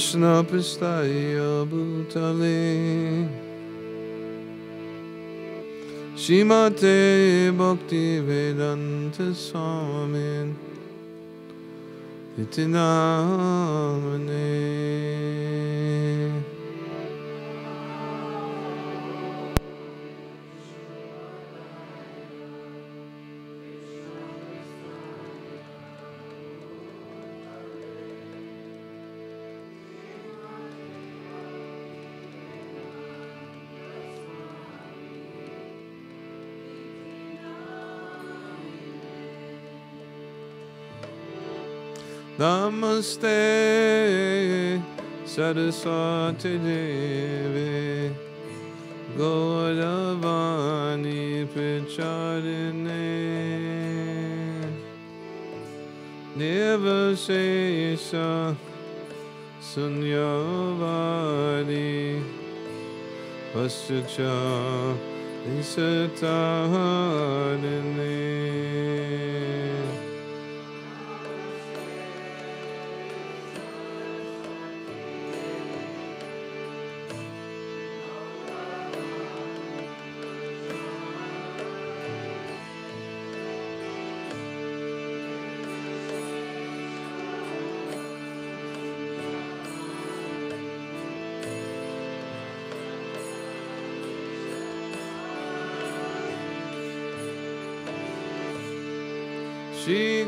Krishna Pistaya Bhutale. Shimate Bhakti Vedanta Swamin Itinamane Namaste Saraswati Devi. Gauravani Pracharine Devasesha Sunyavadi. Vasyacha Nisataharine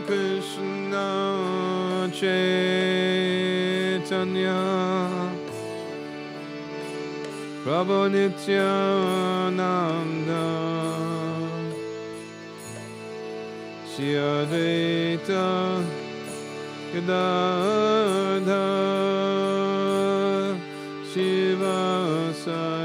Krishna Chaitanya. Prabhu Nityananda. Shivasari Gaura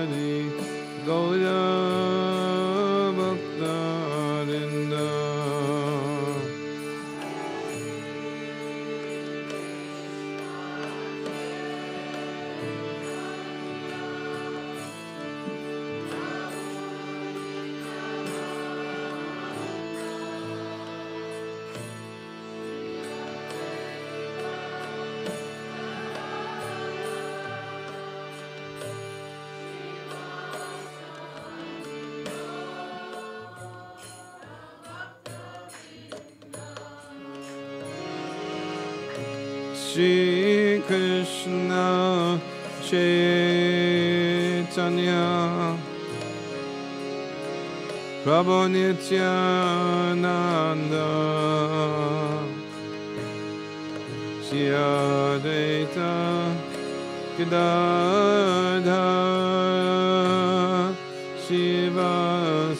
Nityananda. Shri Advaita Gadadhar. Shivasadi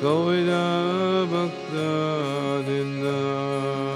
Gaura Bhaktarinda Hare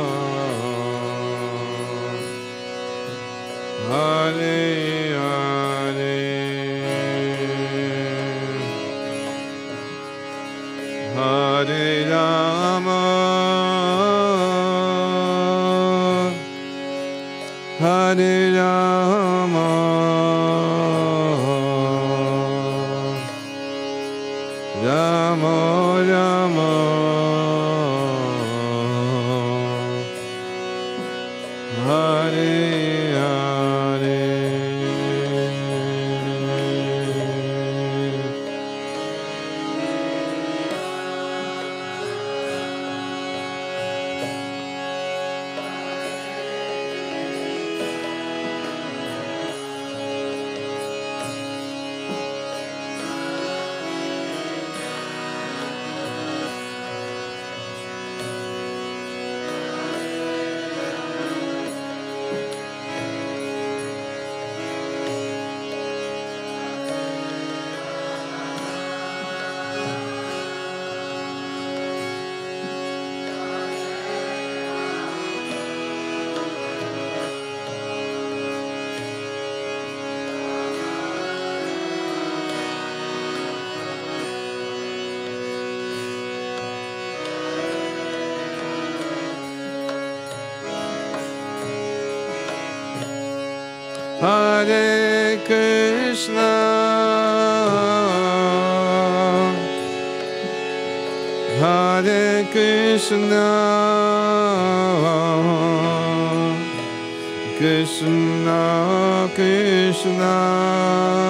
主が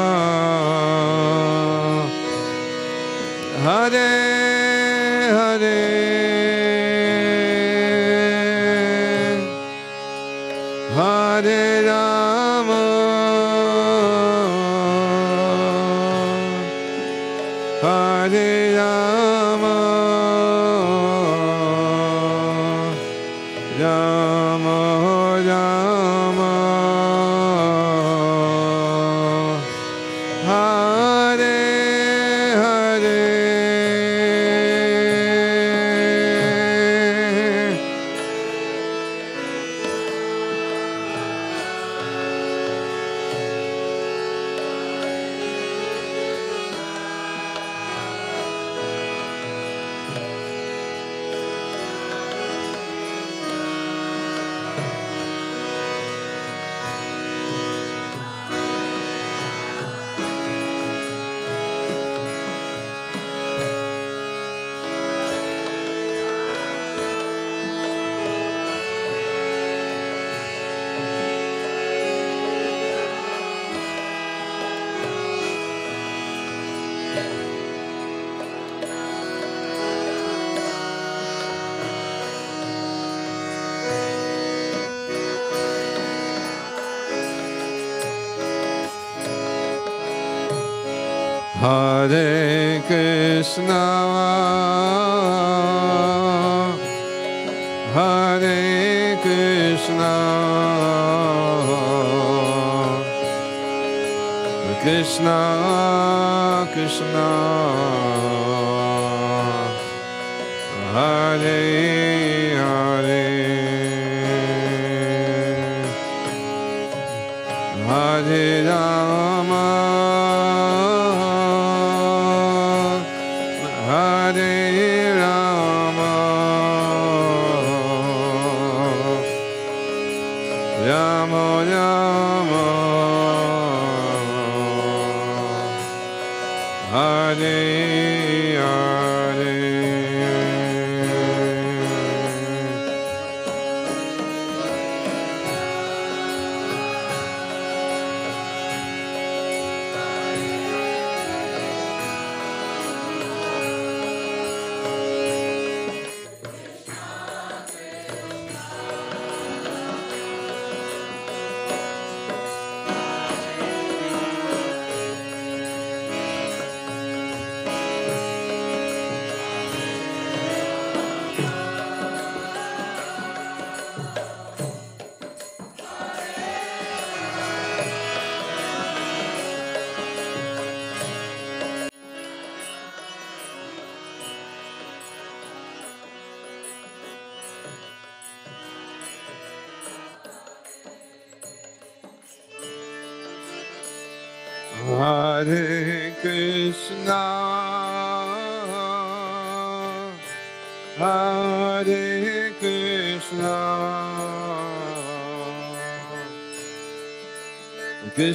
Hare Hare.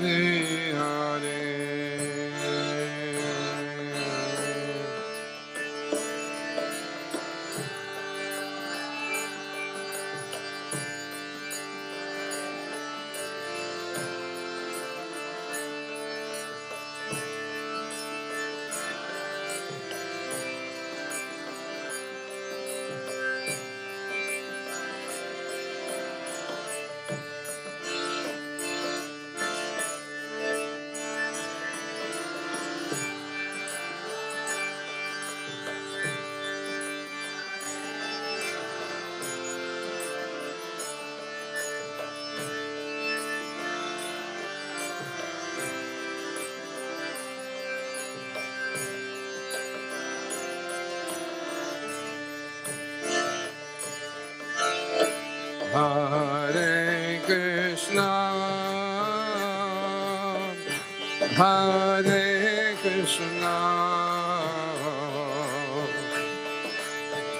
Hare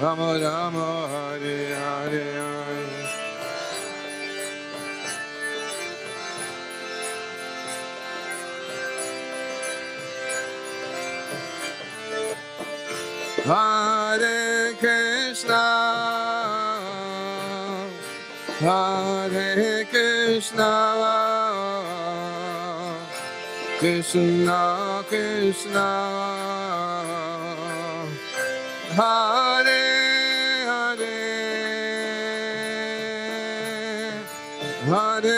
Rama Rama, Hare Hare. Hare. Hare Krishna, Hare Krishna, Krishna Krishna, Hare, Hare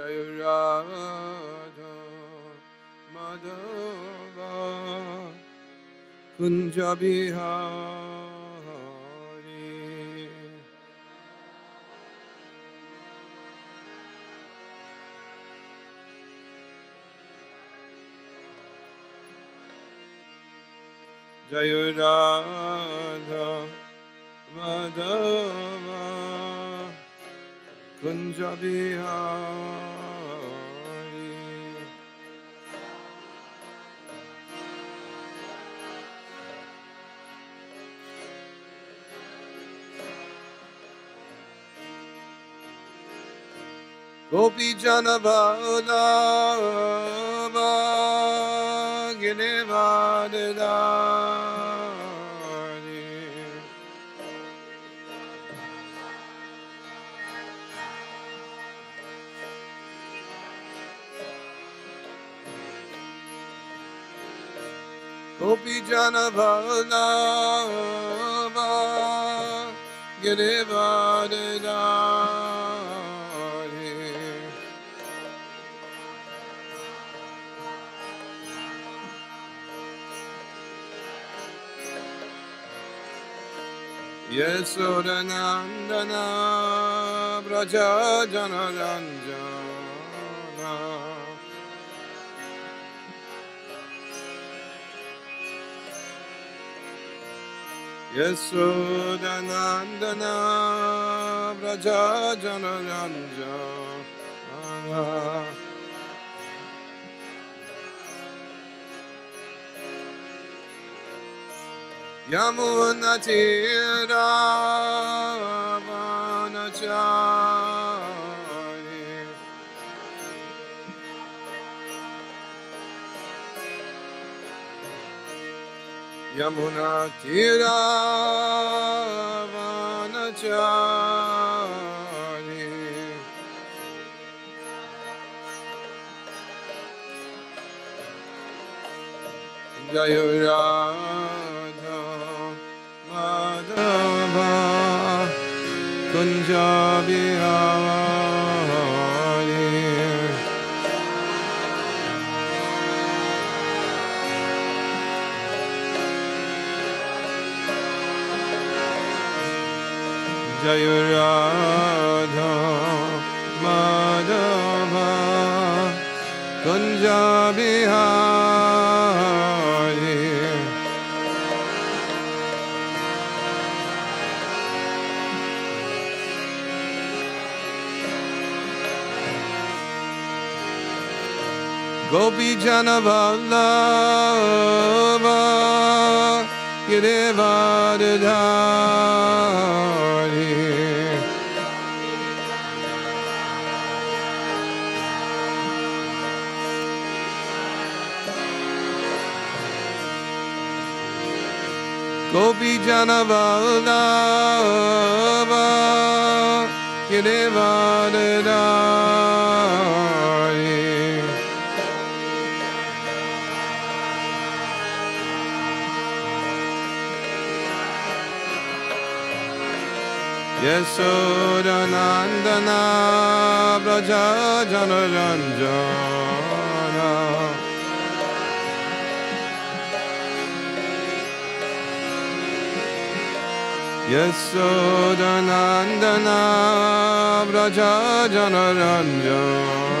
Jaya Radha Madhava Kunja Bihari Jaya Radha Madhava Kunja Bihari Gopi Janabala Ginevadari Gopi Janabala Ginevadari Yesodanandana Braja Janaranjana Yesodanandana Yamuna Tira Vanachari Yamuna Tira Vanachari Jayurada Jayurada Madhava Kunjabihari Gopi Janavallabha Gopi Janavallabha Girivardhari Yasodhanandana Braja Yasodhanandana Braja Janaranjana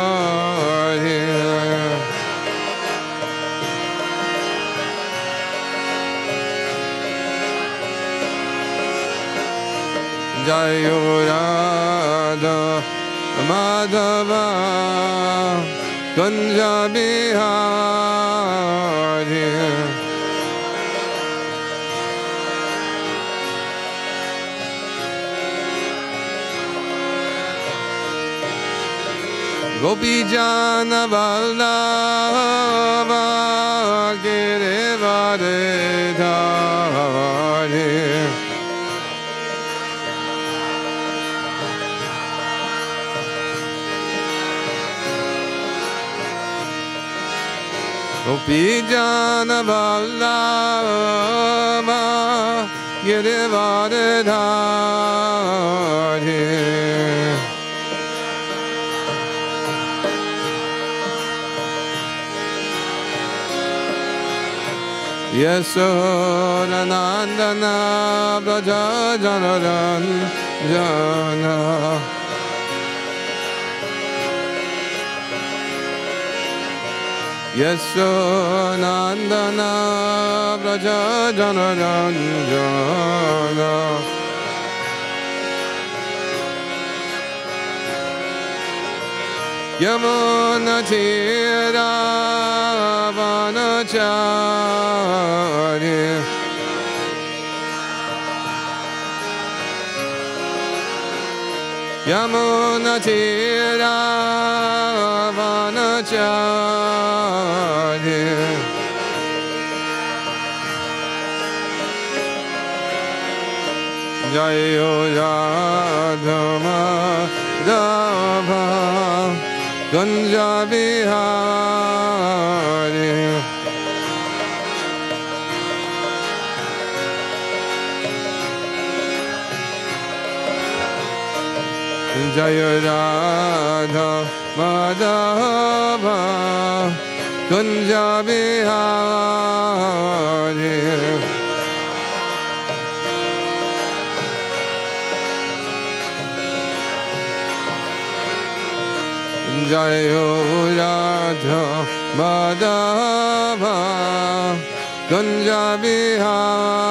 Jayurada Madhava Kunja Bihari. Gopi Jana Vallabha Girivare Gopi Jana Vallabha Girivare Dhari Yasodhanandana Braja Janaranjana Yasodhanandana Braja Janaranjana Yamuna Tira Vanachari Jaya Radha Madhava Kunja Vihari Jayo Radha Madhava Kunja Vihari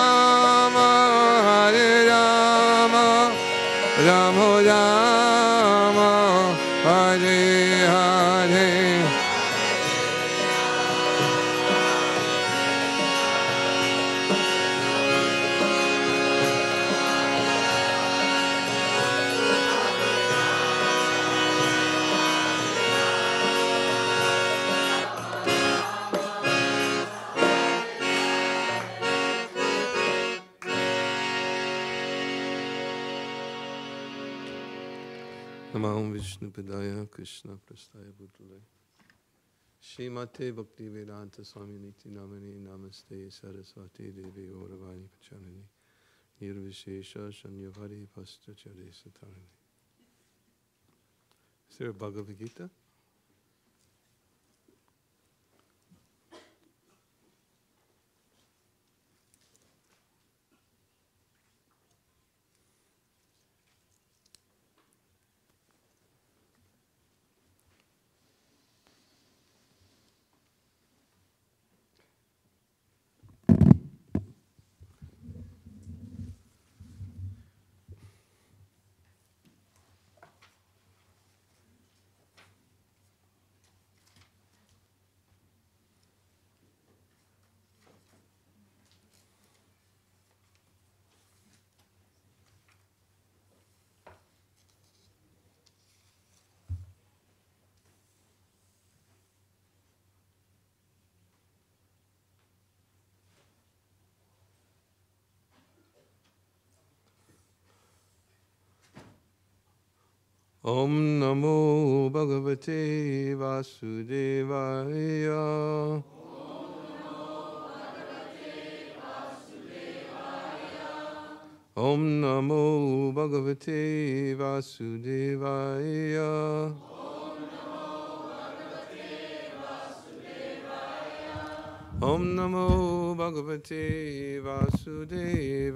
Krishna Prastaya Bhutale. Shrimate Bhakti Vedanta Swami Niti Namani Namaste Saraswati Devi Gauravani Pachanani. Nirvishesha Shanyabhari Pasta Chare Satarani. Is there a Bhagavad Gita? Om Namo Bhagavate Vasudevaya. Om Namo Bhagavate Vasudevaya. Om Namo Bhagavate Vasudevaya.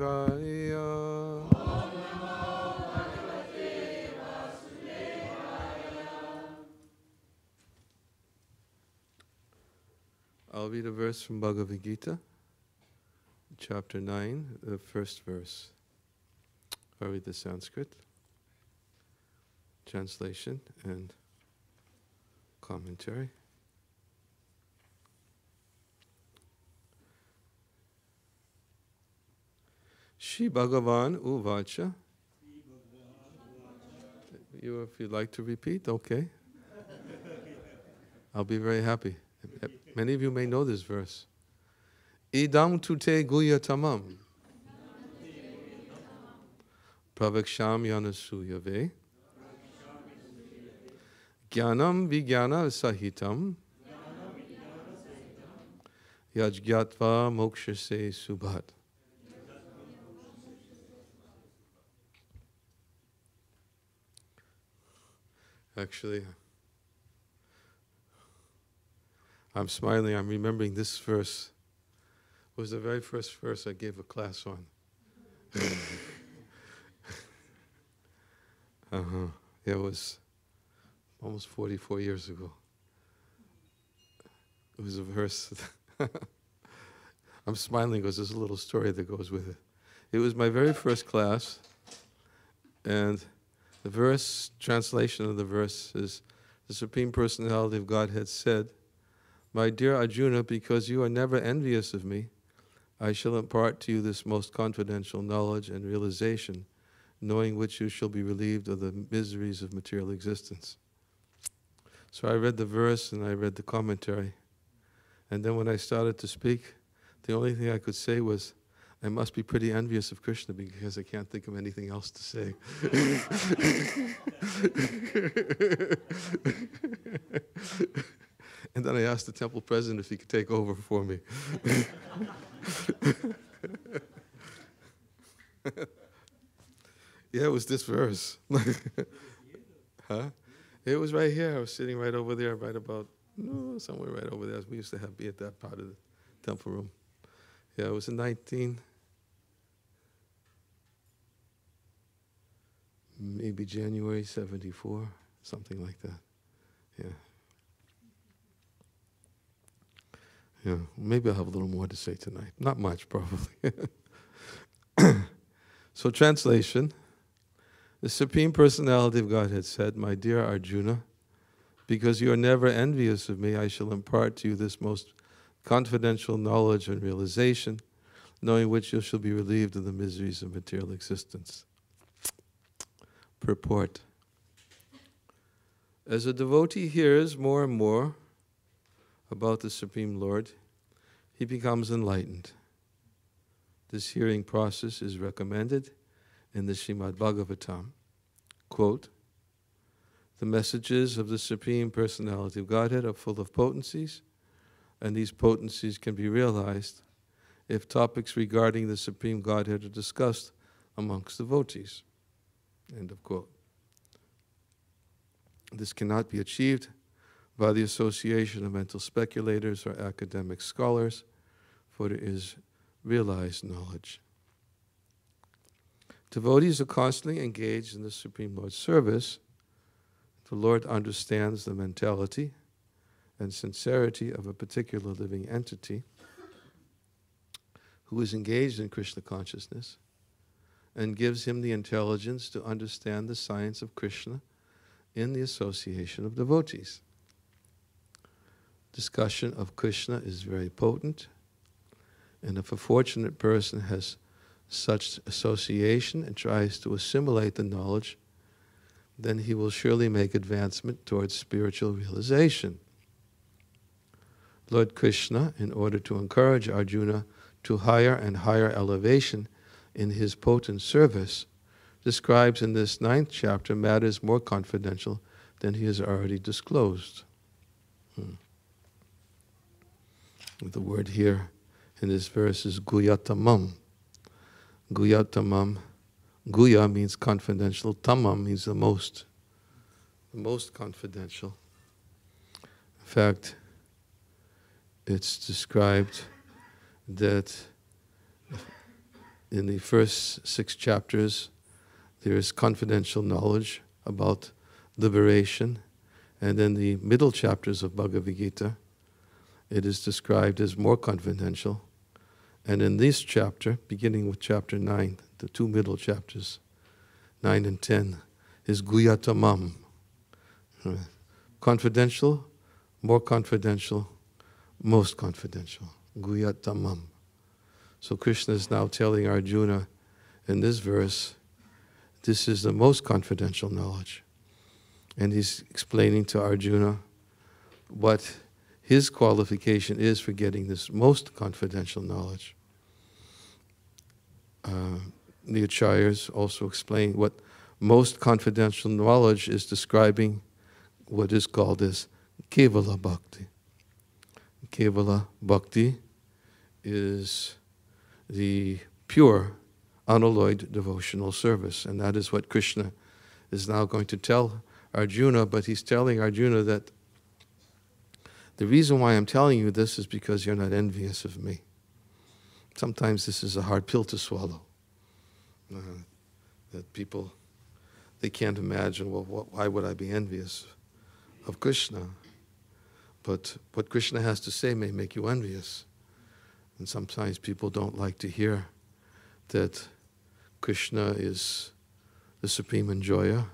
I'll read a verse from Bhagavad Gita, chapter 9, the first verse. I'll read the Sanskrit translation and commentary. Shri Bhagavan Uvacha. You, if you'd like to repeat, okay. I'll be very happy. Many of you may know this verse. Idam tute guya tamam. Pravaksham yanasuyave. Jnanam vijnana sahitam. Yajgyatva moksha se subhat. Actually, I'm smiling. I'm remembering this verse. It was the very first verse I gave a class on. uh-huh. It was almost 44 years ago. It was a verse. I'm smiling because there's a little story that goes with it. It was my very first class, and the verse, translation of the verse is the Supreme Personality of Godhead said, My dear Arjuna, because you are never envious of me, I shall impart to you this most confidential knowledge and realization, knowing which you shall be relieved of the miseries of material existence. So I read the verse and I read the commentary. And then when I started to speak, the only thing I could say was, I must be pretty envious of Krishna because I can't think of anything else to say. and then I asked the temple president if he could take over for me. yeah, it was this verse. huh? It was right here. I was sitting right over there, right about, no, somewhere right over there. We used to have be at that part of the temple room. Yeah, it was in 19, maybe January 74, something like that. Yeah. Yeah, maybe I'll have a little more to say tonight. Not much, probably. so, translation The Supreme Personality of Godhead said, My dear Arjuna, because you are never envious of me, I shall impart to you this most confidential knowledge and realization, knowing which you shall be relieved of the miseries of material existence. Purport As a devotee hears more and more about the Supreme Lord, he becomes enlightened. This hearing process is recommended in the Srimad Bhagavatam. Quote, the messages of the Supreme Personality of Godhead are full of potencies and these potencies can be realized if topics regarding the Supreme Godhead are discussed amongst devotees. End of quote. This cannot be achieved by the association of mental speculators or academic scholars, for it is realized knowledge. Devotees are constantly engaged in the Supreme Lord's service. The Lord understands the mentality and sincerity of a particular living entity who is engaged in Krishna consciousness and gives him the intelligence to understand the science of Krishna in the association of devotees. Discussion of Krishna is very potent, and if a fortunate person has such association and tries to assimilate the knowledge, then he will surely make advancement towards spiritual realization. Lord Krishna, in order to encourage Arjuna to higher and higher elevation in his potent service, describes in this ninth chapter matters more confidential than he has already disclosed. Hmm. The word here in this verse is guyatamam. Guyatamam. Guya means confidential. Tamam means the most. The most confidential. In fact, it's described that in the first six chapters, there is confidential knowledge about liberation. And in the middle chapters of Bhagavad Gita, it is described as more confidential. And in this chapter, beginning with chapter 9, the two middle chapters, 9 and 10, is Guyatamam. Confidential, more confidential, most confidential. Guyatamam. So Krishna is now telling Arjuna in this verse, this is the most confidential knowledge. And he's explaining to Arjuna what his qualification is for getting this most confidential knowledge. Uh, the Acharyas also explain what most confidential knowledge is describing what is called as Kevala Bhakti. Kevala Bhakti is the pure, unalloyed devotional service. And that is what Krishna is now going to tell Arjuna, but he's telling Arjuna that the reason why I'm telling you this is because you're not envious of me. Sometimes this is a hard pill to swallow. Uh, that people, they can't imagine, well, what, why would I be envious of Krishna? But what Krishna has to say may make you envious. And sometimes people don't like to hear that Krishna is the supreme enjoyer.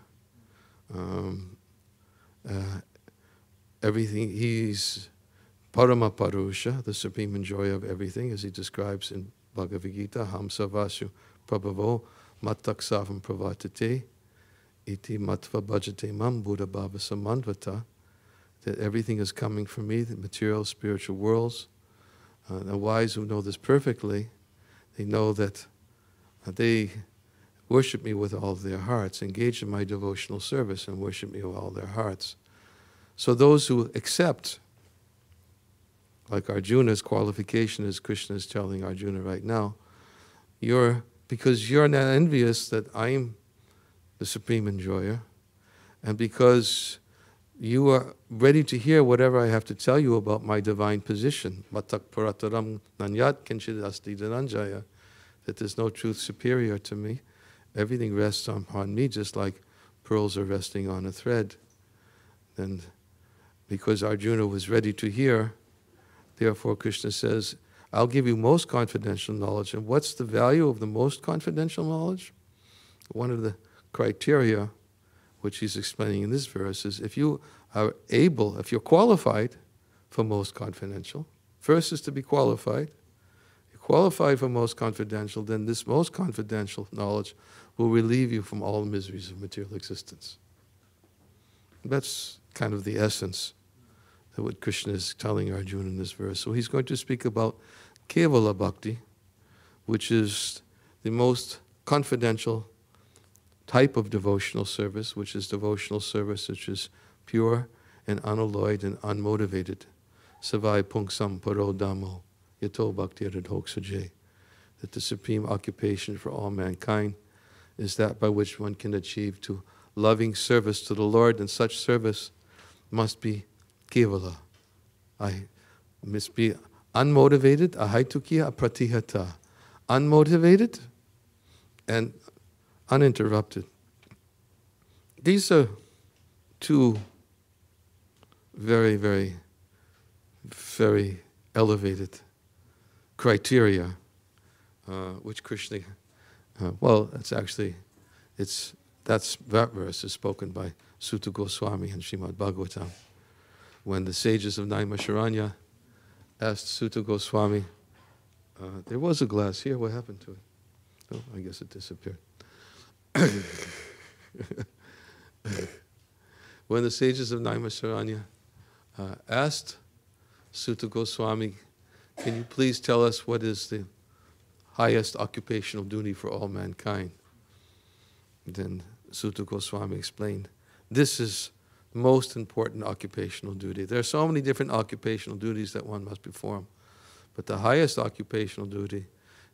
Um, uh, everything, he's Parama Purusha, the supreme enjoyer of everything, as he describes in Bhagavad Gita, Hamsa Vasu Prabhavo Mataksavam Pravatite Iti Matva Bhajate Mam Buddha Bhava Samandvata, that everything is coming from me, the material, spiritual worlds. Uh, the wise who know this perfectly, they know that uh, they worship me with all their hearts, engage in my devotional service, and worship me with all their hearts. So those who accept, like Arjuna's qualification, as Krishna is telling Arjuna right now, you're because you're not envious that I'm the supreme enjoyer, and because you are ready to hear whatever I have to tell you about my divine position. Matak parataram nanyat dhananjaya. That there's no truth superior to me. Everything rests upon me just like pearls are resting on a thread. And because Arjuna was ready to hear, therefore Krishna says, I'll give you most confidential knowledge. And what's the value of the most confidential knowledge? One of the criteria which he's explaining in this verse, is if you are able, if you're qualified for most confidential, first is to be qualified. You're qualified for most confidential, then this most confidential knowledge will relieve you from all the miseries of material existence. That's kind of the essence what Krishna is telling Arjuna in this verse. So he's going to speak about Kevala Bhakti, which is the most confidential type of devotional service, which is devotional service which is pure and unalloyed and unmotivated. Savai punksam paro dhammo yato bhakti That the supreme occupation for all mankind is that by which one can achieve to loving service to the Lord, and such service must be kevala. I must be unmotivated, ahaitukiya pratihata. Unmotivated and uninterrupted. These are two very, very, very elevated criteria, uh, which Krishna, uh, well, it's actually, it's that's that verse is spoken by Suta Goswami and Srimad Bhagavatam. When the sages of Naimisharanya asked Suta Goswami, uh, there was a glass here, what happened to it? Oh, I guess it disappeared. when the sages of Naimisharanya uh, asked Suta Goswami, can you please tell us what is the highest occupational duty for all mankind? Then Suta Goswami explained, this is most important occupational duty. There are so many different occupational duties that one must perform, but the highest occupational duty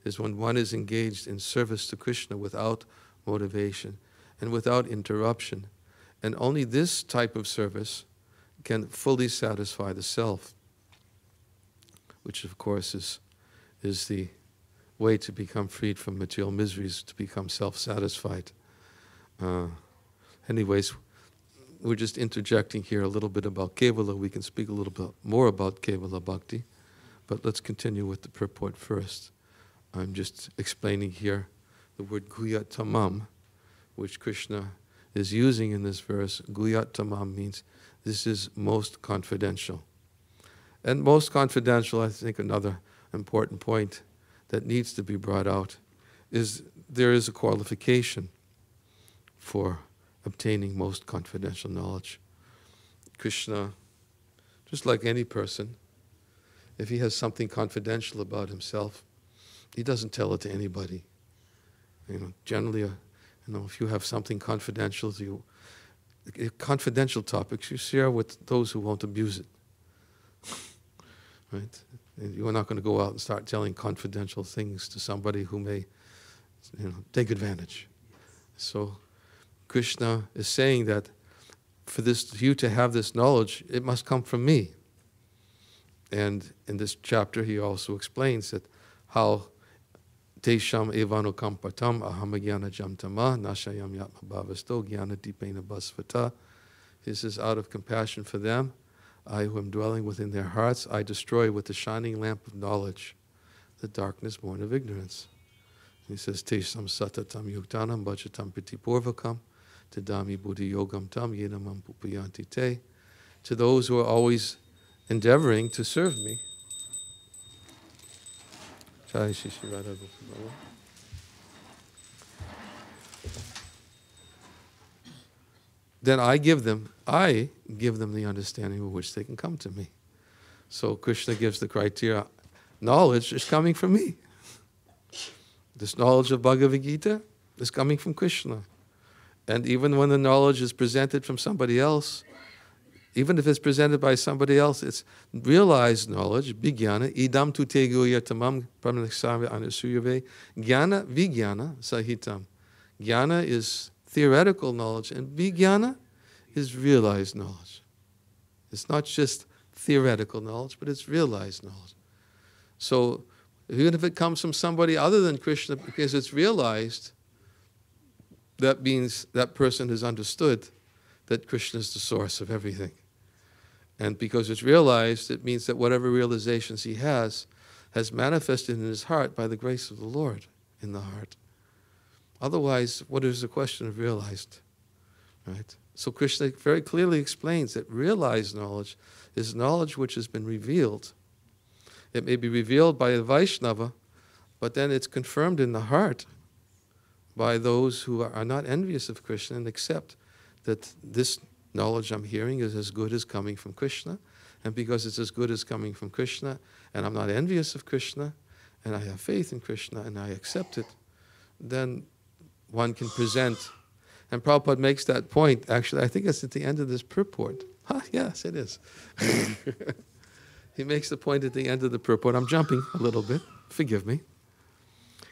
is when one is engaged in service to Krishna without motivation and without interruption. And only this type of service can fully satisfy the self. which of course is, is the way to become freed from material miseries, to become self satisfied. Uh, anyways, we're just interjecting here a little bit about Kevala. We can speak a little bit more about Kevala Bhakti, but let's continue with the purport first. I'm just explaining here the word Guyat Tamam, which Krishna is using in this verse. Guyat Tamam means this is most confidential. And most confidential, I think another important point that needs to be brought out is there is a qualification for obtaining most confidential knowledge. Krishna, just like any person, if he has something confidential about himself, he doesn't tell it to anybody. You know, generally, uh, you know, if you have something confidential you, confidential topics, you share with those who won't abuse it. right? And you're not going to go out and start telling confidential things to somebody who may, you know, take advantage. So Krishna is saying that for this you to have this knowledge, it must come from me. And in this chapter, he also explains that how Tesham evano kampatam ahamagyana jamtama nashayam yatma bhavasto gyana dipena basvata. He says, out of compassion for them, I who am dwelling within their hearts, I destroy with the shining lamp of knowledge the darkness born of ignorance. He says, Tesham satatam yuktanam bhajatam pitipurvakam tadami buddhi yogam tam te. To those who are always endeavoring to serve me. Then I give them, I give them the understanding with which they can come to me. So Krishna gives the criteria. Knowledge is coming from me. This knowledge of Bhagavad Gita is coming from Krishna. And even when the knowledge is presented from somebody else, even if it's presented by somebody else, it's realized knowledge, vijnana, idam tu te tamam pramanaksava anasuyave, jnana vijnana sahitam. Jnana is theoretical knowledge, and vijnana is realized knowledge. It's not just theoretical knowledge, but it's realized knowledge. So even if it comes from somebody other than Krishna, because it's realized, that means that person has understood that Krishna is the source of everything. And because it's realized, it means that whatever realizations he has has manifested in his heart by the grace of the Lord in the heart. Otherwise, what is the question of realized? Right? So Krishna very clearly explains that realized knowledge is knowledge which has been revealed. It may be revealed by a Vaishnava, but then it's confirmed in the heart by those who are not envious of Krishna and accept that this knowledge I'm hearing is as good as coming from Krishna. And because it's as good as coming from Krishna, and I'm not envious of Krishna, and I have faith in Krishna, and I accept it, then one can present. And Prabhupada makes that point, actually, I think it's at the end of this purport. Huh, yes, it is. he makes the point at the end of the purport. I'm jumping a little bit, forgive me.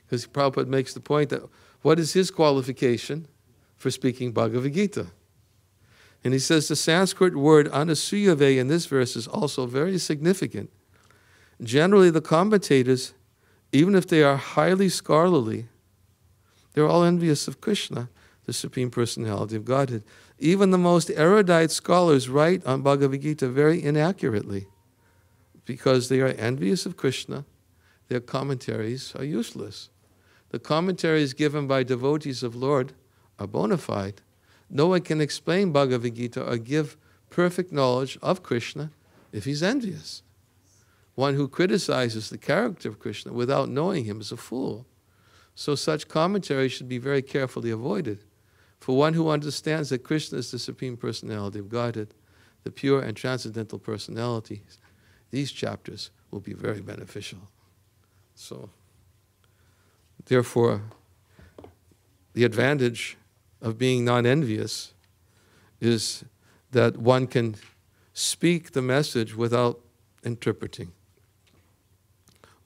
Because Prabhupada makes the point that what is his qualification for speaking Bhagavad Gita? And he says the Sanskrit word anasuyave in this verse is also very significant. Generally, the commentators, even if they are highly scholarly, they're all envious of Krishna, the Supreme Personality of Godhead. Even the most erudite scholars write on Bhagavad Gita very inaccurately because they are envious of Krishna. Their commentaries are useless. The commentaries given by devotees of Lord are bona fide. No one can explain Bhagavad Gita or give perfect knowledge of Krishna if he's envious. One who criticizes the character of Krishna without knowing him is a fool. So such commentary should be very carefully avoided. For one who understands that Krishna is the Supreme Personality of Godhead, the pure and transcendental personality, these chapters will be very beneficial. So, therefore, the advantage of being non envious is that one can speak the message without interpreting.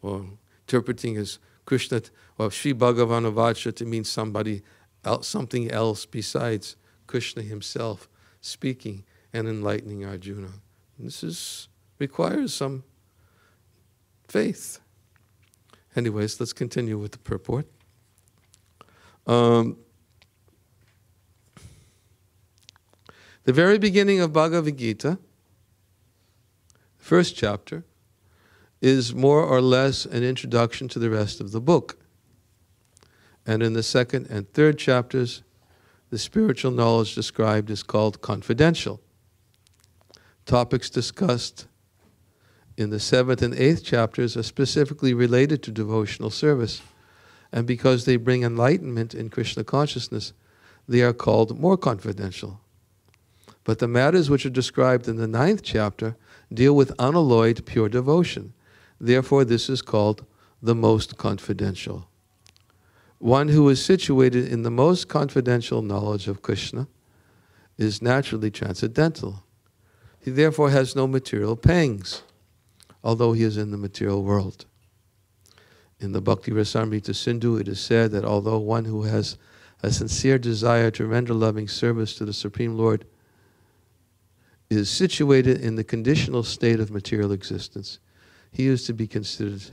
Or interpreting is Krishna, or Sri Bhagavan Uvacha to mean somebody else, something else besides Krishna himself speaking and enlightening Arjuna. And this is, requires some faith. Anyways, let's continue with the purport. Um, the very beginning of Bhagavad Gita, first chapter, is more or less an introduction to the rest of the book. And in the second and third chapters, the spiritual knowledge described is called confidential. Topics discussed in the seventh and eighth chapters are specifically related to devotional service. And because they bring enlightenment in Krishna consciousness, they are called more confidential. But the matters which are described in the ninth chapter deal with unalloyed pure devotion. Therefore, this is called the most confidential. One who is situated in the most confidential knowledge of Krishna is naturally transcendental. He therefore has no material pangs, although he is in the material world. In the Bhakti Rasamrita Sindhu, it is said that although one who has a sincere desire to render loving service to the Supreme Lord is situated in the conditional state of material existence, he is to be considered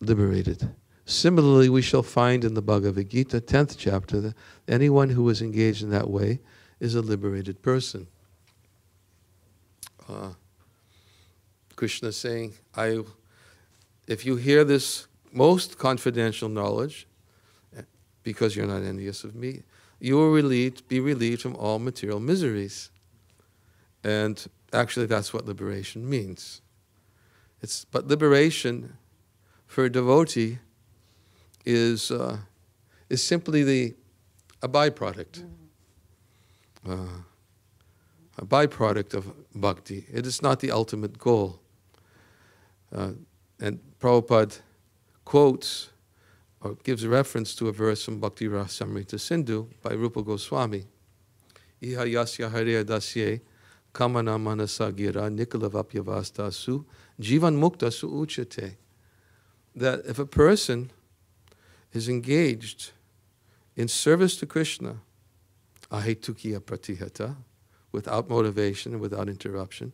liberated. Similarly, we shall find in the Bhagavad Gita, 10th chapter, that anyone who is engaged in that way is a liberated person. Uh, Krishna is saying, I, if you hear this most confidential knowledge, because you're not envious of me, you will relieved, be relieved from all material miseries. And actually, that's what liberation means. It's, but liberation for a devotee is, uh, is simply the, a byproduct. Uh, a byproduct of bhakti. It is not the ultimate goal. Uh, and Prabhupada quotes or gives reference to a verse from Bhakti Rasamrita Sindhu by Rupa Goswami. Iha yasya hare dasye kamana manasa gira nikalavapyavastasu jivan mukta su uchate. That if a person is engaged in service to Krishna, ahetukiya pratihata, without motivation and without interruption,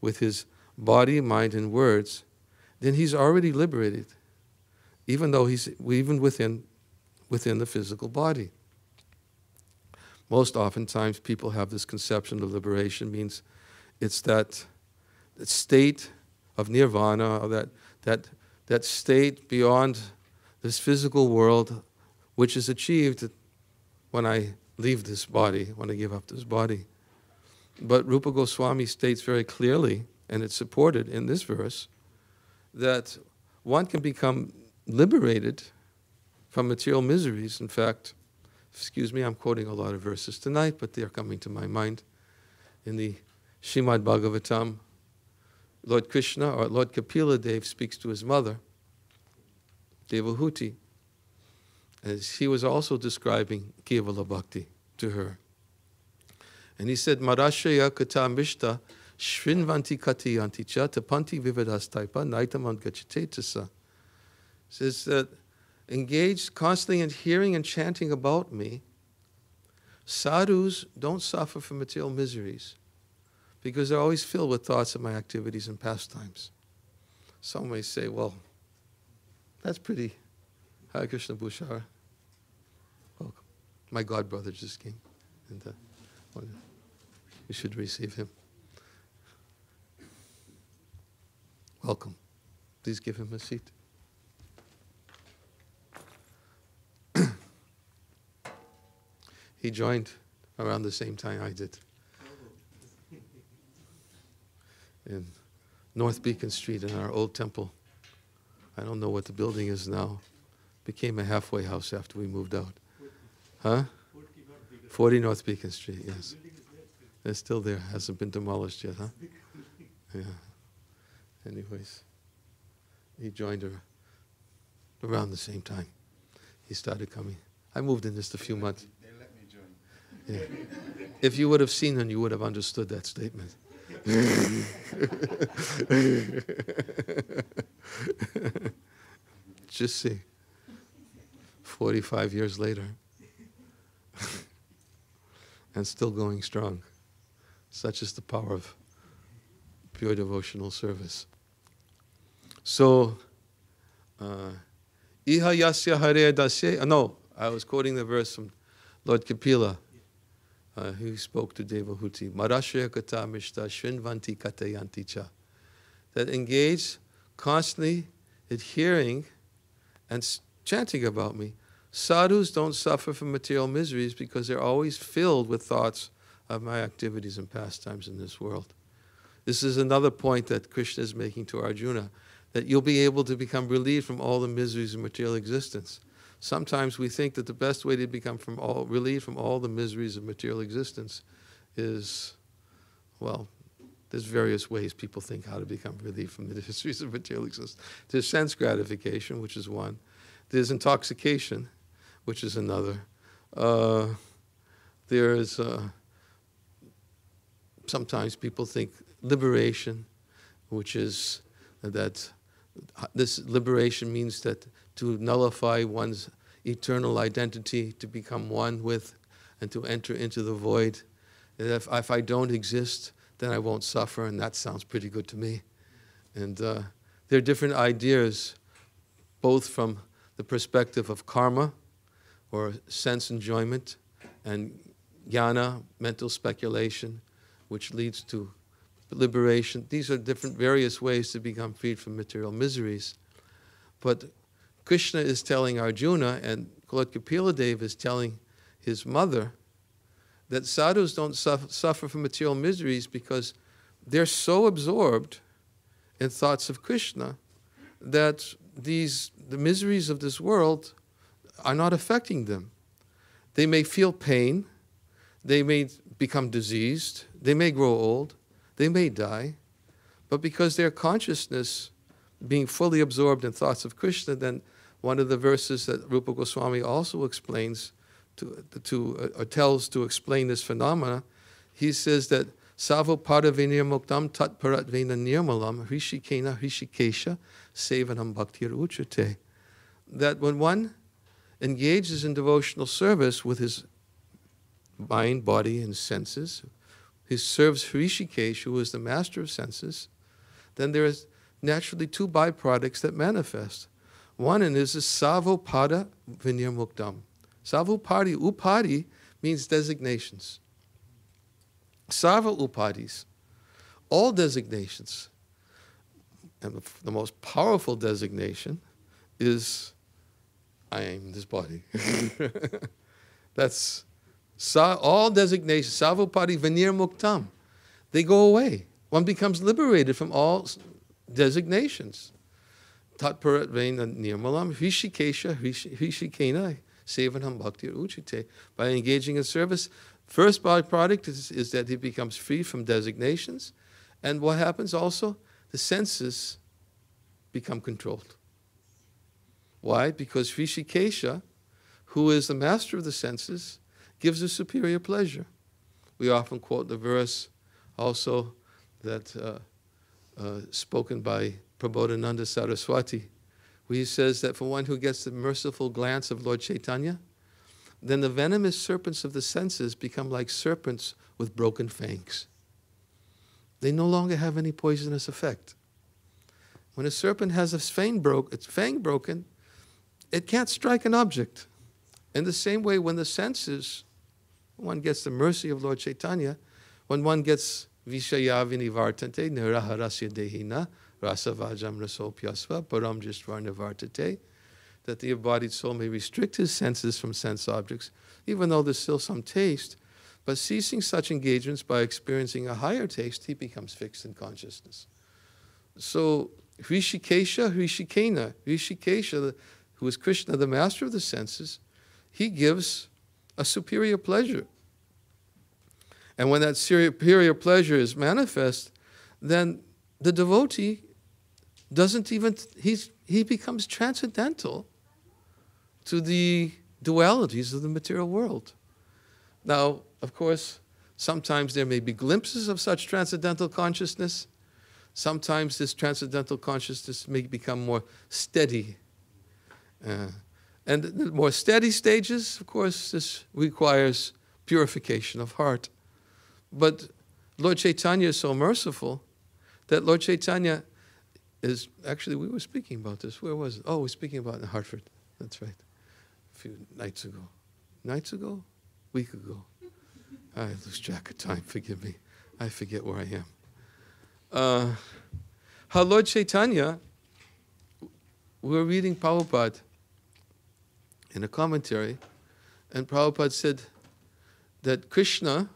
with his body, mind, and words, then he's already liberated, even though he's even within, within the physical body. Most oftentimes, people have this conception of liberation means it's that, that state of nirvana, or that, that, that state beyond this physical world, which is achieved when I leave this body, when I give up this body. But Rupa Goswami states very clearly, and it's supported in this verse, that one can become liberated from material miseries. In fact, excuse me, I'm quoting a lot of verses tonight, but they are coming to my mind. In the Shrimad Bhagavatam, Lord Krishna or Lord Kapila Dev speaks to his mother, Devahuti, as he was also describing Kevala Bhakti to her. And he said, Marashaya kata mishta shrinvanti katiyanti cha tapanti vivedastaipa naitamant gachetesa. Says that engaged constantly in hearing and chanting about me, sadhus don't suffer from material miseries because they're always filled with thoughts of my activities and pastimes. Some may say, well, that's pretty. Hare Krishna Bhushara. Welcome. My god brother just came. And, uh, you should receive him. Welcome. Please give him a seat. he joined around the same time I did. In North Beacon Street in our old temple. I don't know what the building is now. Became a halfway house after we moved out. Huh? 40 North Beacon Street, yes. It's still there, hasn't been demolished yet, huh? Yeah. Anyways, he joined her around the same time. He started coming. I moved in just a few months. They let me join. Yeah. If you would have seen him, you would have understood that statement. Just see. 45 years later. and still going strong. Such is the power of pure devotional service. So, uh, Iha yasya hare dasye. Uh, no, I was quoting the verse from Lord Kapila, uh, who spoke to Devahuti. Marashya kata mishta shrinvanti katayanti cha. That engage constantly adhering and chanting about me. Sadhus don't suffer from material miseries because they're always filled with thoughts of my activities and pastimes in this world. This is another point that Krishna is making to Arjuna that you'll be able to become relieved from all the miseries of material existence. Sometimes we think that the best way to become from all, relieved from all the miseries of material existence is, well, there's various ways people think how to become relieved from the miseries of material existence. There's sense gratification, which is one. There's intoxication, which is another. Uh, there's uh, sometimes people think liberation, which is that this liberation means that to nullify one's eternal identity, to become one with, and to enter into the void. If, if I don't exist, then I won't suffer, and that sounds pretty good to me. And uh, there are different ideas, both from the perspective of karma, or sense enjoyment, and jnana, mental speculation, which leads to liberation. These are different, various ways to become freed from material miseries. But Krishna is telling Arjuna, and Lord Kapila Dev is telling his mother, that sadhus don't suffer from material miseries because they're so absorbed in thoughts of Krishna that these the miseries of this world are not affecting them. They may feel pain, they may become diseased, they may grow old, they may die, but because their consciousness being fully absorbed in thoughts of Krishna, then one of the verses that Rupa Goswami also explains to, to uh, tells to explain this phenomena, he says that Savo Paravinir Muktam Tat Paratvena Nirmalam Rishikena Rishikesha Sevanam Bhaktir Uchate. That when one engages in devotional service with his mind, body, and senses, he serves Hrishikesh, who is the master of senses, then there is naturally two byproducts that manifest. One is the savopada vinir muktam. Savopadi, upadi means designations. Sava upadis, all designations. And the most powerful designation is I am this body. That's All designations, savopati venir muktam, they go away. One becomes liberated from all designations. Tatparat vena nirmalam, hishikesha, hishikena, sevanam bhakti uchite. By engaging in service, first byproduct is, is that he becomes free from designations. And what happens also? The senses become controlled. Why? Because Rishikesha, who is the master of the senses, gives a superior pleasure. We often quote the verse also that uh, uh, spoken by Prabodhananda Saraswati, where he says that for one who gets the merciful glance of Lord Chaitanya, then the venomous serpents of the senses become like serpents with broken fangs. They no longer have any poisonous effect. When a serpent has its fang, broke, its fang broken, it can't strike an object. In the same way, when the senses one gets the mercy of Lord Chaitanya, when one gets Vishayavini Vartante, Niraharasya Dehina, Rasavajam Rasopyasva, Param Jistvarna Vartate, that the embodied soul may restrict his senses from sense objects, even though there's still some taste. But ceasing such engagements by experiencing a higher taste, he becomes fixed in consciousness. So, Rishikesha, Rishikena, Rishikesha, who is Krishna, the master of the senses, he gives a superior pleasure. And when that superior pleasure is manifest, then the devotee doesn't even, he's, he becomes transcendental to the dualities of the material world. Now, of course, sometimes there may be glimpses of such transcendental consciousness. Sometimes this transcendental consciousness may become more steady. Uh, and the more steady stages, of course, this requires purification of heart. But Lord Chaitanya is so merciful that Lord Chaitanya, is actually, we were speaking about this. Where was it? Oh, we're speaking about in Hartford. That's right. A few nights ago. Nights ago? Week ago. I lose track of time. Forgive me. I forget where I am. Uh, how Lord Chaitanya, we were reading Prabhupada in a commentary, and Prabhupada said that Krishna,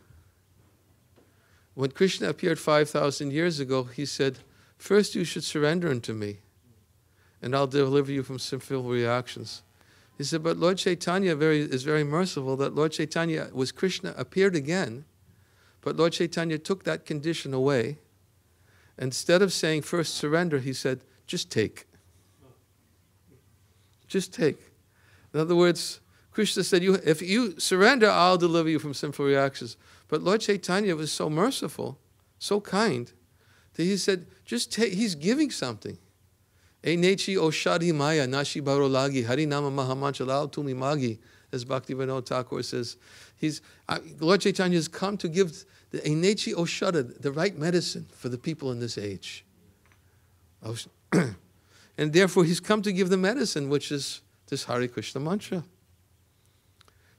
when Krishna appeared 5,000 years ago, he said, First you should surrender unto me, and I'll deliver you from sinful reactions. He said, but Lord Chaitanya very, is very merciful that Lord Chaitanya was Krishna, appeared again, but Lord Chaitanya took that condition away. Instead of saying first surrender, he said, just take. Just take. In other words, Krishna said, you, if you surrender, I'll deliver you from sinful reactions. But Lord Chaitanya was so merciful, so kind, that he said, just take, he's giving something. Maya Nashi Barolagi Tumi Magi, as Bhaktivinoda Thakur says. He's, Lord Chaitanya has come to give the Enechi Oshada, the right medicine for the people in this age. Oh, and therefore, he's come to give the medicine, which is this Hare Krishna mantra.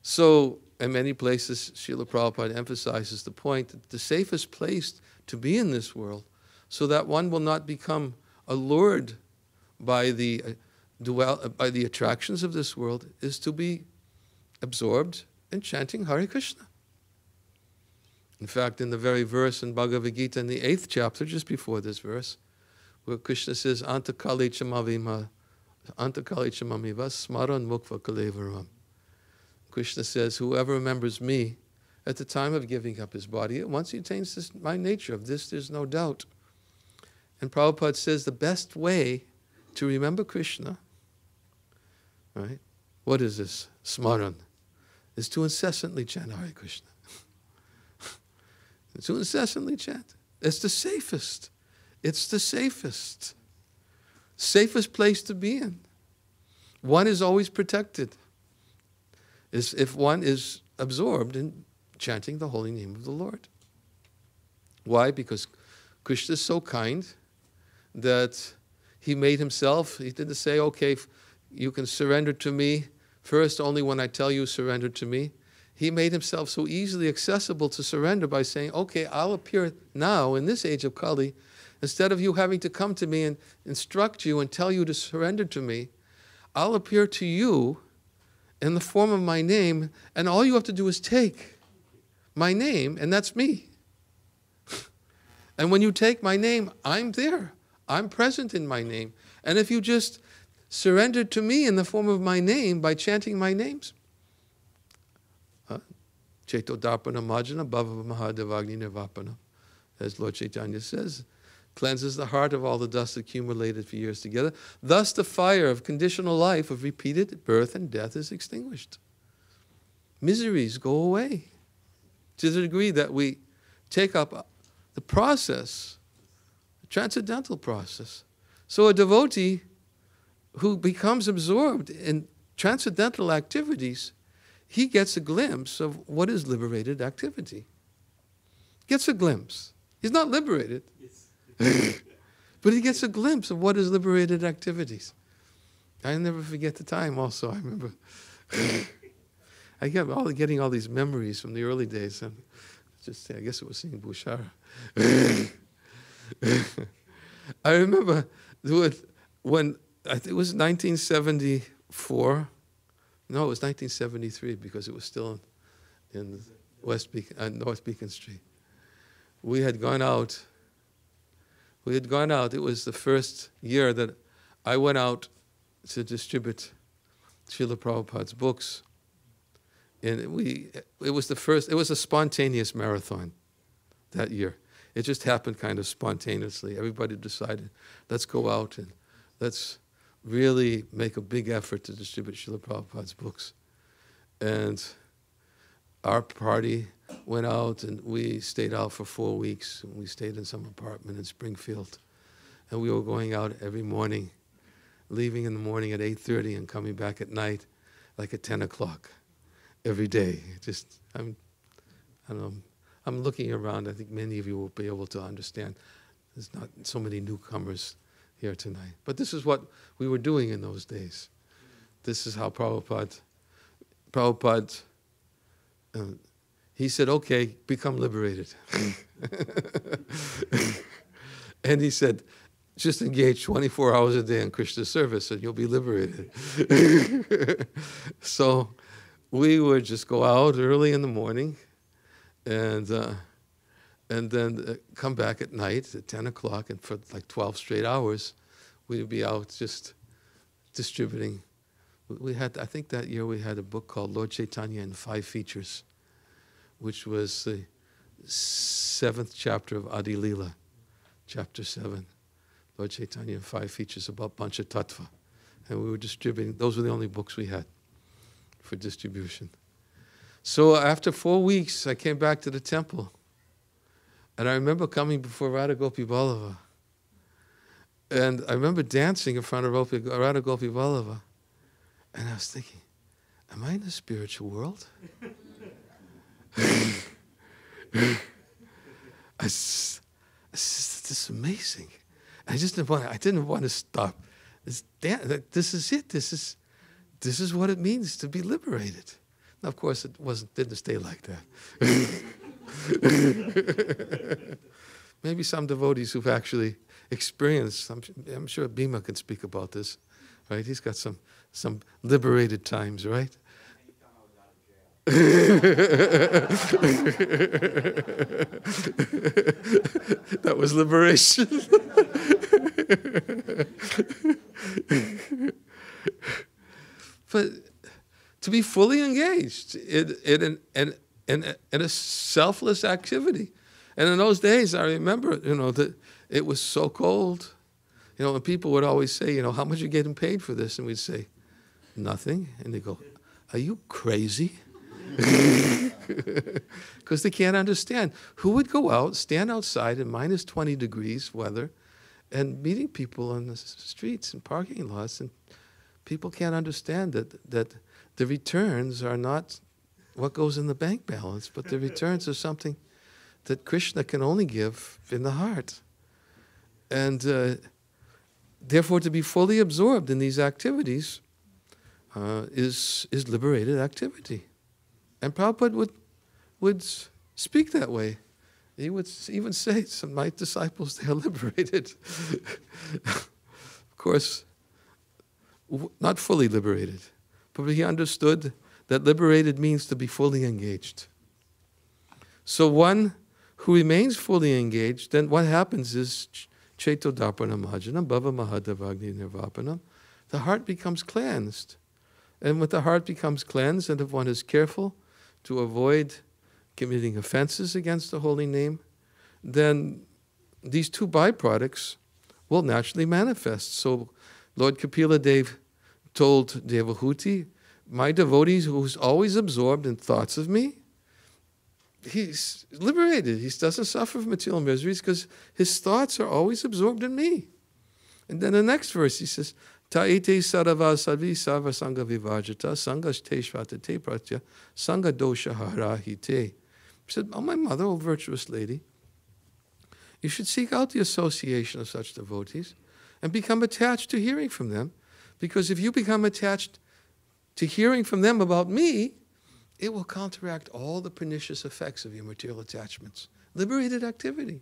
So, in many places, Srila Prabhupada emphasizes the point that the safest place to be in this world, so that one will not become allured by the, uh, uh, by the attractions of this world is to be absorbed in chanting Hare Krishna. In fact, in the very verse in Bhagavad Gita, in the eighth chapter, just before this verse, where Krishna says, Antakali chamavima, Antakali smaran mukva kalevaram. Krishna says, Whoever remembers me at the time of giving up his body, once he attains this, my nature, of this there's no doubt. And Prabhupada says the best way to remember Krishna, right? What is this? Smaran. Is to incessantly chant Hare Krishna. to incessantly chant. It's the safest. It's the safest. Safest place to be in. One is always protected. Is if one is absorbed in chanting the holy name of the Lord. Why? Because Krishna is so kind that he made himself, he didn't say, okay, you can surrender to me first only when I tell you surrender to me. He made himself so easily accessible to surrender by saying, okay, I'll appear now in this age of Kali. Instead of you having to come to me and instruct you and tell you to surrender to me, I'll appear to you in the form of my name, and all you have to do is take my name, and that's me. and when you take my name, I'm there. I'm present in my name. And if you just surrender to me in the form of my name by chanting my names, uh, Darpana Majana Bhava Mahadavagni Nirvapana, as Lord Chaitanya says, cleanses the heart of all the dust accumulated for years together. Thus, the fire of conditional life, of repeated birth and death, is extinguished. Miseries go away to the degree that we take up the process the transcendental process. So a devotee who becomes absorbed in transcendental activities, he gets a glimpse of what is liberated activity. Gets a glimpse. He's not liberated, yes. but he gets a glimpse of what is liberated activities. I never forget the time. Also, I remember. I kept all getting all these memories from the early days, and just I guess it was seeing Bhuchara. I remember when I it was 1974. No, it was 1973 because it was still in, in West Beacon, uh, North Beacon Street. We had gone out. We had gone out. It was the first year that I went out to distribute Srila Prabhupada's books. And we, it was the first, it was a spontaneous marathon that year. It just happened kind of spontaneously. Everybody decided, let's go out and let's really make a big effort to distribute Srila Prabhupada's books. And our party went out and we stayed out for four weeks. We stayed in some apartment in Springfield. And we were going out every morning, leaving in the morning at 8.30 and coming back at night like at 10 o'clock every day. Just, I'm, I don't know, I'm looking around. I think many of you will be able to understand. There's not so many newcomers here tonight. But this is what we were doing in those days. This is how Prabhupada, Prabhupada, he said, okay, become liberated. and he said, just engage 24 hours a day in Krishna service and you'll be liberated. so we would just go out early in the morning and uh, and then uh, come back at night at 10 o'clock and for like 12 straight hours we'd be out just distributing we had i think that year we had a book called lord chaitanya in five features which was the seventh chapter of adi lila chapter 7 lord chaitanya in five features about pancha tattva and we were distributing those were the only books we had for distribution so after four weeks i came back to the temple and I remember coming before Radha Gopi Vallabha. And I remember dancing in front of Radha Gopi Vallabha. And I was thinking, am I in the spiritual world? I, this is amazing. I just didn't want. I didn't want to stop. This, this is it. This is, this is what it means to be liberated. Now, of course, it wasn't. Didn't stay like that. Maybe some devotees who've actually experienced, I'm, I'm sure Bhima can speak about this, right? He's got some, some liberated times, right? that was liberation. but to be fully engaged in, in, in, in, in a selfless activity. And in those days, I remember, you know, that it was so cold. You know, and people would always say, you know, how much are you getting paid for this? And we'd say, nothing. And they go, are you crazy? Because they can't understand. Who would go out, stand outside in minus 20 degrees weather, and meeting people on the streets and parking lots, and people can't understand that, that the returns are not what goes in the bank balance, but the returns are something that Krishna can only give in the heart. And uh, therefore, to be fully absorbed in these activities uh, is, is liberated activity. And Prabhupada would, would speak that way. He would even say, some my disciples, they are liberated. of course, not fully liberated, but he understood that liberated means to be fully engaged. So one who remains fully engaged, then what happens is Cheto Darpana Majana, Bhava Mahadavagni Nirvapana, the heart becomes cleansed. And when the heart becomes cleansed, and if one is careful to avoid committing offenses against the holy name, then these two byproducts will naturally manifest. So Lord Kapila Dev told Devahuti, my devotees who's always absorbed in thoughts of me, he's liberated. He doesn't suffer from material miseries because his thoughts are always absorbed in me. And then the next verse he says, Taite sarava savi sava sangha vivajata sanghas te shvata pratya sangha dosha harahite. He said, Oh, my mother, oh virtuous lady, you should seek out the association of such devotees and become attached to hearing from them. Because if you become attached to hearing from them about me, it will counteract all the pernicious effects of your material attachments. Liberated activity.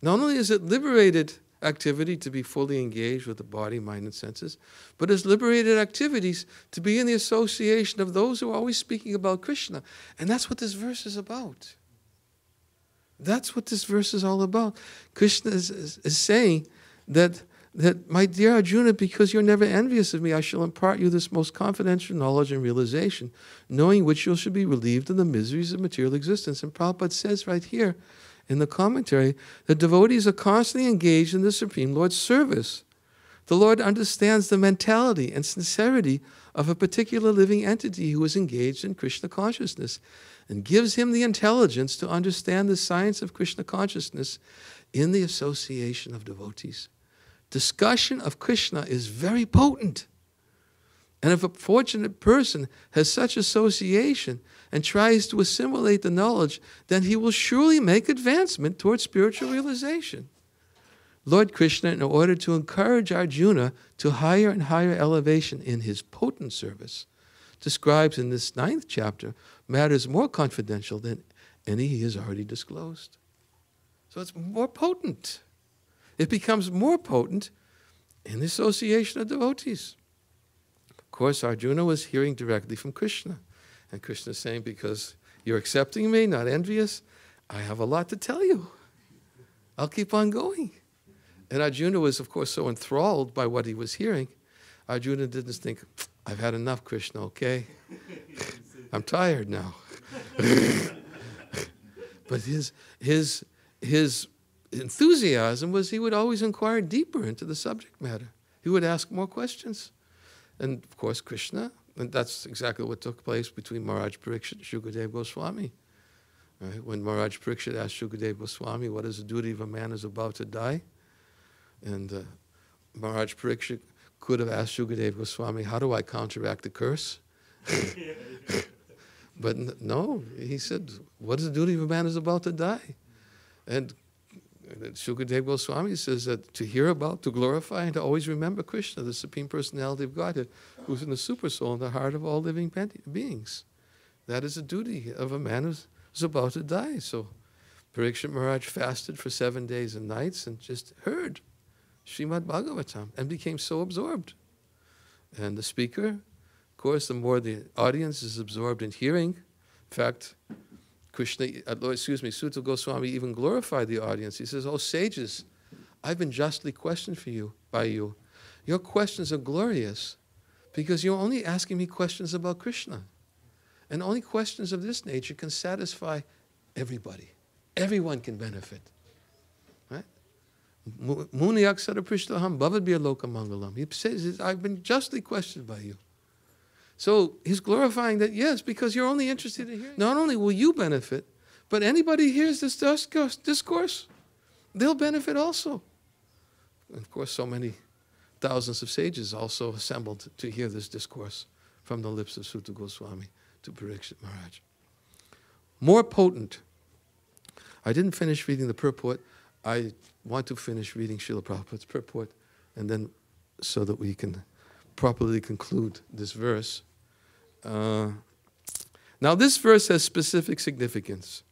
Not only is it liberated activity to be fully engaged with the body, mind, and senses, but as liberated activities to be in the association of those who are always speaking about Krishna. And that's what this verse is about. That's what this verse is all about. Krishna is, is, is saying that that, my dear Arjuna, because you're never envious of me, I shall impart you this most confidential knowledge and realization, knowing which you shall be relieved of the miseries of material existence. And Prabhupada says right here in the commentary that devotees are constantly engaged in the Supreme Lord's service. The Lord understands the mentality and sincerity of a particular living entity who is engaged in Krishna consciousness and gives him the intelligence to understand the science of Krishna consciousness in the association of devotees discussion of Krishna is very potent. And if a fortunate person has such association and tries to assimilate the knowledge, then he will surely make advancement towards spiritual realization. Lord Krishna, in order to encourage Arjuna to higher and higher elevation in his potent service, describes in this ninth chapter matters more confidential than any he has already disclosed. So it's more potent. It becomes more potent in the association of devotees. Course, Arjuna was hearing directly from Krishna. And Krishna is saying, Because you're accepting me, not envious, I have a lot to tell you. I'll keep on going. And Arjuna was, of course, so enthralled by what he was hearing. Arjuna didn't think, I've had enough, Krishna, okay? I'm tired now. but his, his, his enthusiasm was he would always inquire deeper into the subject matter. He would ask more questions. And of course, Krishna, and that's exactly what took place between Maharaj Parikshit and Shukadev Goswami. Right? When Maharaj Parikshit asked Shukadev Goswami, What is the duty of a man who's about to die? And uh, Maharaj Parikshit could have asked Shukadev Goswami, How do I counteract the curse? but no, he said, What is the duty of a man who's about to die? And Shukadev Goswami says that to hear about, to glorify, and to always remember Krishna, the Supreme Personality of Godhead, who's in the super soul in the heart of all living beings. That is the duty of a man who's, who's about to die. So Parikshit Maharaj fasted for seven days and nights and just heard Srimad Bhagavatam and became so absorbed. And the speaker, of course, the more the audience is absorbed in hearing, in fact, Krishna, uh, excuse me, Suta Goswami even glorified the audience. He says, Oh, sages, I've been justly questioned for you by you. Your questions are glorious because you're only asking me questions about Krishna. And only questions of this nature can satisfy everybody. Everyone can benefit. Muni Aksara Prishtaham Bhavad Mangalam. He says, I've been justly questioned by you. So he's glorifying that, yes, because you're only interested in hearing. Not only will you benefit, but anybody hears this discourse, they'll benefit also. And of course, so many thousands of sages also assembled to hear this discourse from the lips of Suta Goswami to Parikshit Maharaj. More potent. I didn't finish reading the purport. I want to finish reading Srila Prabhupada's purport, and then so that we can properly conclude this verse. Uh, now, this verse has specific significance.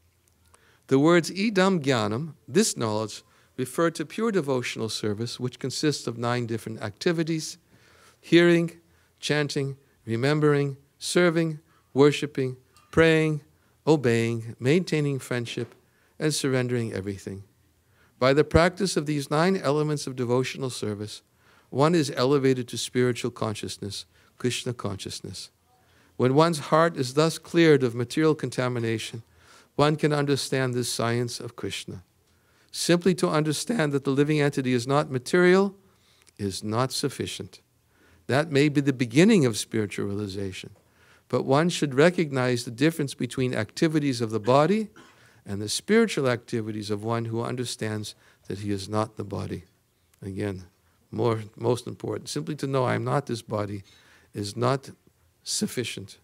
The words idam gyanam, this knowledge, refer to pure devotional service, which consists of nine different activities hearing, chanting, remembering, serving, worshiping, praying, obeying, maintaining friendship, and surrendering everything. By the practice of these nine elements of devotional service, one is elevated to spiritual consciousness, Krishna consciousness. When one's heart is thus cleared of material contamination, one can understand this science of Krishna. Simply to understand that the living entity is not material is not sufficient. That may be the beginning of spiritual realization, but one should recognize the difference between activities of the body and the spiritual activities of one who understands that he is not the body. Again, more, most important, simply to know I'm not this body is not sufficient.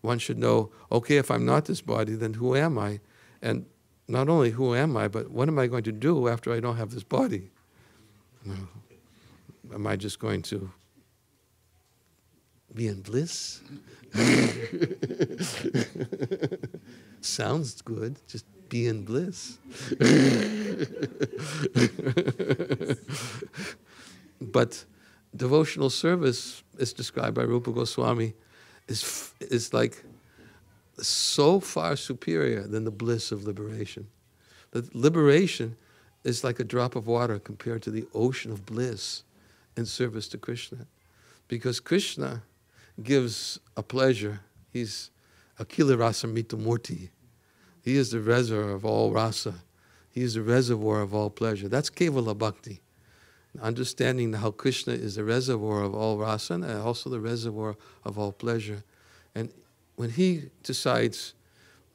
One should know, okay, if I'm not this body, then who am I? And not only who am I, but what am I going to do after I don't have this body? Am I just going to be in bliss? Sounds good. Just be in bliss. but devotional service, is described by Rupa Goswami, is, is like so far superior than the bliss of liberation. The liberation is like a drop of water compared to the ocean of bliss in service to Krishna. Because Krishna gives a pleasure. He's Akila Rasa Mitamurti. He is the reservoir of all rasa. He is the reservoir of all pleasure. That's Kevala Bhakti. Understanding how Krishna is the reservoir of all rasa and also the reservoir of all pleasure. And when he decides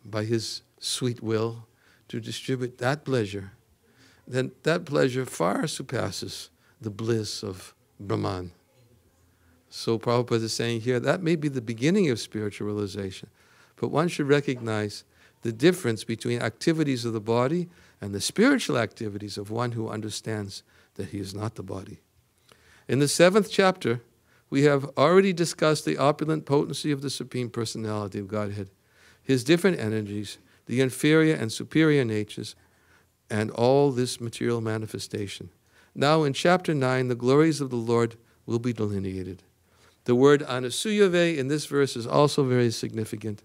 by his sweet will to distribute that pleasure, then that pleasure far surpasses the bliss of Brahman. So Prabhupada is saying here that may be the beginning of spiritual realization, but one should recognize the difference between activities of the body and the spiritual activities of one who understands that he is not the body. In the seventh chapter, we have already discussed the opulent potency of the Supreme Personality of Godhead, his different energies, the inferior and superior natures, and all this material manifestation. Now, in chapter 9, the glories of the Lord will be delineated. The word anasuyave in this verse is also very significant.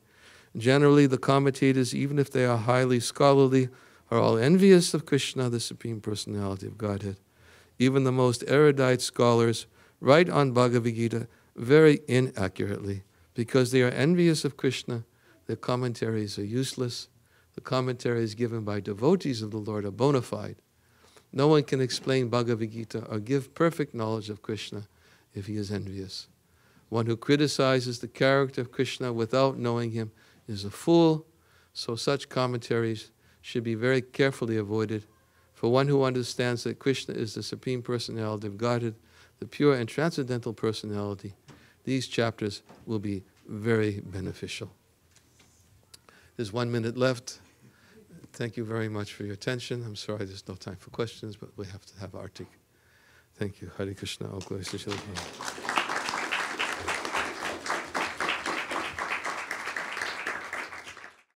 Generally, the commentators, even if they are highly scholarly, are all envious of Krishna, the Supreme Personality of Godhead. Even the most erudite scholars write on Bhagavad Gita very inaccurately because they are envious of Krishna. Their commentaries are useless. The commentaries given by devotees of the Lord are bona fide. No one can explain Bhagavad Gita or give perfect knowledge of Krishna if he is envious. One who criticizes the character of Krishna without knowing him is a fool, so such commentaries should be very carefully avoided. For one who understands that Krishna is the Supreme Personality of Godhead, the pure and transcendental personality, these chapters will be very beneficial. There's one minute left. Thank you very much for your attention. I'm sorry there's no time for questions, but we have to have Artik. Thank you. Hare Krishna.